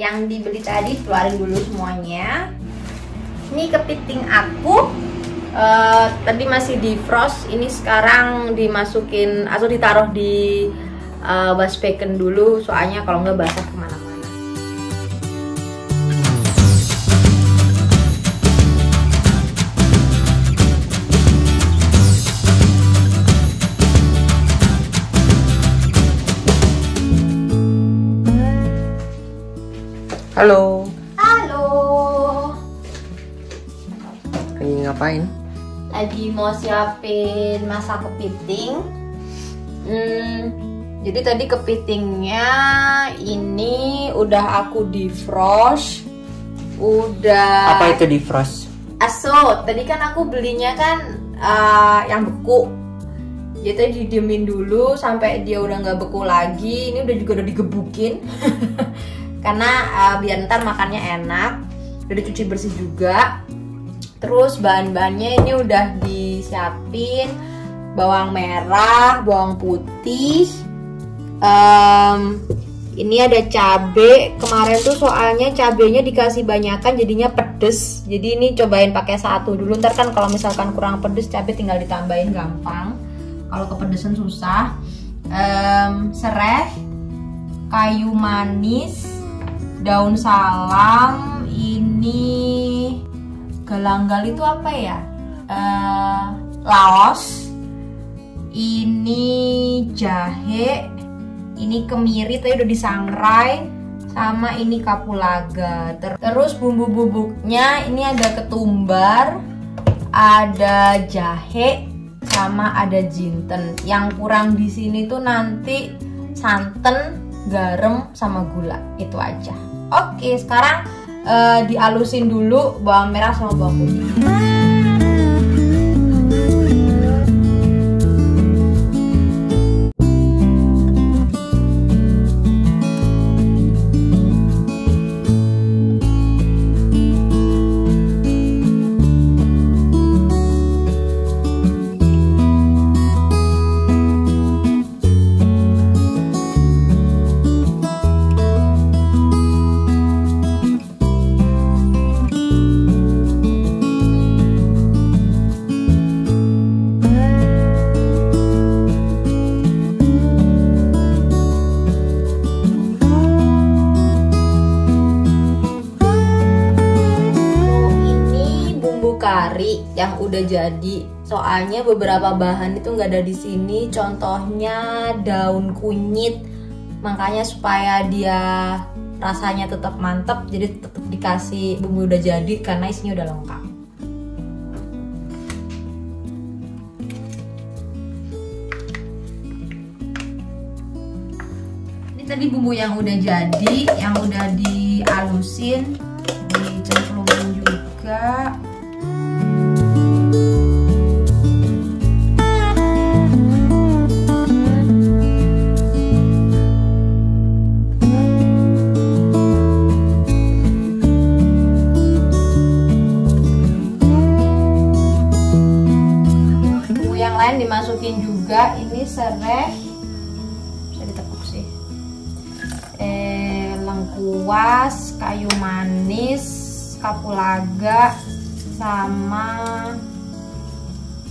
yang dibeli tadi keluarin dulu semuanya. Ini kepiting aku. Uh, tadi masih di frost ini sekarang dimasukin atau ditaruh di uh, bacon dulu. Soalnya kalau nggak basah ke mana-mana Halo. Halo. Lagi ngapain? Lagi mau siapin masak kepiting. Hmm, jadi tadi kepitingnya ini udah aku defrost. Udah. Apa itu defrost? Aso, tadi kan aku belinya kan uh, yang beku. Jadi didiemin dulu sampai dia udah nggak beku lagi. Ini udah juga udah digebukin. karena uh, biar ntar makannya enak udah dicuci bersih juga. Terus bahan-bahannya ini udah disiapin bawang merah bawang putih um, ini ada cabe. Kemarin tuh soalnya cabenya dikasih banyakan jadinya pedes. Jadi ini cobain pakai satu dulu. Ntar kan kalau misalkan kurang pedes cabe tinggal ditambahin gampang. Kalau kepedesan susah. Um, serai kayu manis daun salam ini galanggal itu apa ya? Uh, laos ini jahe ini kemiri tadi udah disangrai sama ini kapulaga. Terus bumbu bubuknya ini ada ketumbar ada jahe sama ada jinten. Yang kurang di sini tuh nanti santan garam sama gula. Itu aja Oke, sekarang uh, dialusin dulu bawang merah sama bawang putih. Kari yang udah jadi. Soalnya beberapa bahan itu nggak ada di sini. Contohnya daun kunyit. Makanya supaya dia rasanya tetap mantap jadi tetap dikasih bumbu udah jadi karena isinya udah lengkap. Ini tadi bumbu yang udah jadi yang udah dialusin dimasukin juga. Ini serai. Bisa ditekuk sih. Eh lengkuas kayu manis kapulaga sama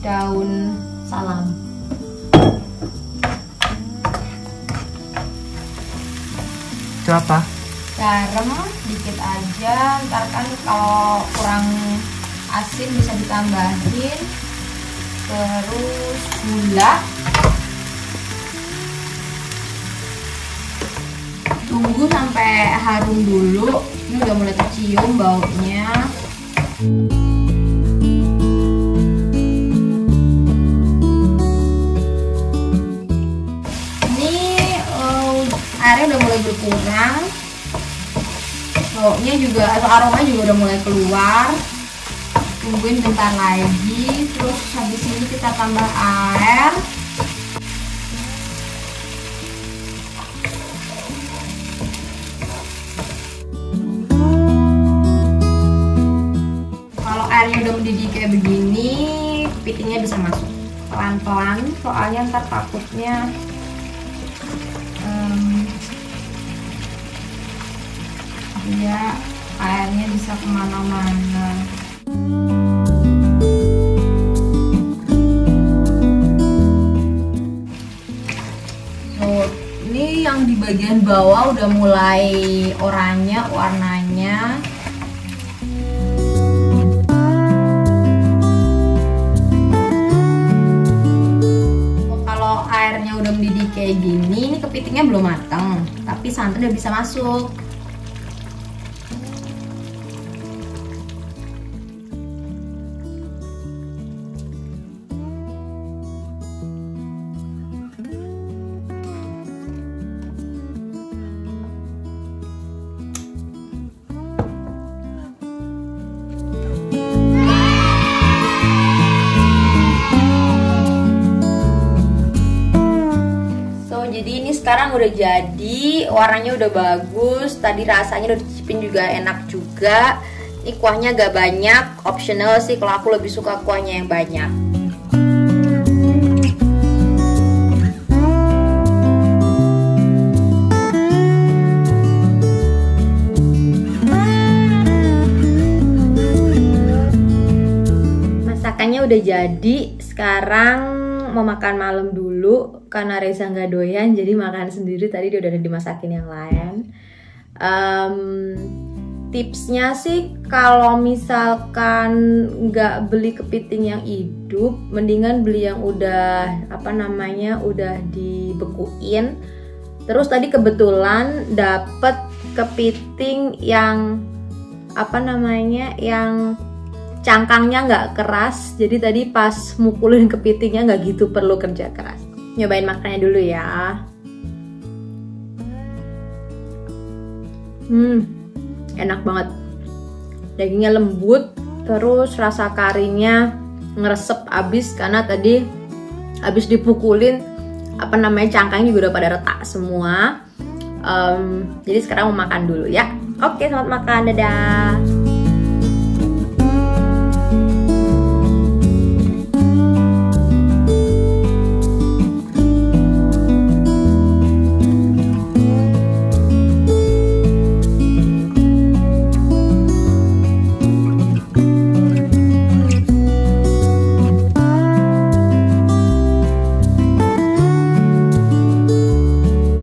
daun salam. Itu apa? Garam dikit aja. Ntar kan kalau kurang asin bisa ditambahin terus gula. Tunggu sampai harum dulu. Ini udah mulai tercium baunya. Ini uh, airnya udah mulai berkurang. Baunya juga atau aromanya juga udah mulai keluar tungguin bentar lagi terus habis ini kita tambah air. Kalau airnya udah mendidih kayak begini kepitingnya bisa masuk. Pelan-pelan soalnya ntar takutnya dia airnya bisa ke mana-mana bagian bawah udah mulai oranye warnanya. Kalau airnya udah mendidih kayak gini ini kepitingnya belum matang tapi santan udah bisa masuk sekarang udah jadi warnanya udah bagus tadi rasanya udah dicicipin juga enak juga. Ini kuahnya agak banyak optional sih kalau aku lebih suka kuahnya yang banyak. Masakannya udah jadi sekarang mau makan malam dulu karena Reza nggak doyan jadi makan sendiri. Tadi dia udah dimasakin yang lain. Em, tipsnya sih kalau misalkan nggak beli kepiting yang hidup mendingan beli yang udah apa namanya udah dibekuin. Terus tadi kebetulan dapet kepiting yang apa namanya yang cangkangnya nggak keras jadi tadi pas mukulin kepitingnya nggak gitu perlu kerja keras. Nyobain makannya dulu ya. Hmm enak banget. Dagingnya lembut terus rasa karinya ngeresep abis karena tadi abis dipukulin apa namanya cangkangnya juga udah pada retak semua. Em, jadi sekarang mau makan dulu ya. Oke selamat makan dadah